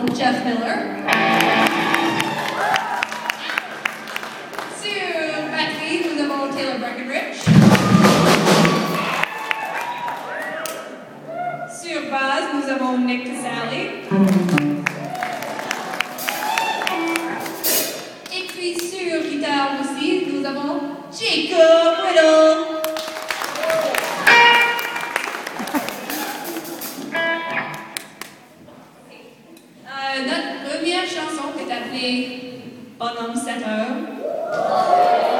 Miller. Sur batterie, nous avons Taylor Breckenridge. Sur basse, nous avons Nick Casale. première chanson est appelée Bonhomme 7 heures.